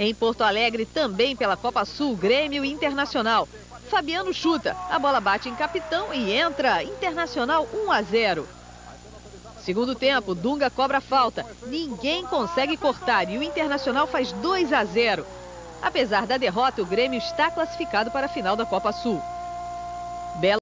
Em Porto Alegre, também pela Copa Sul, Grêmio Internacional. Fabiano chuta, a bola bate em capitão e entra. Internacional 1 a 0. Segundo tempo, Dunga cobra falta. Ninguém consegue cortar e o Internacional faz 2 a 0. Apesar da derrota, o Grêmio está classificado para a final da Copa Sul. Bela.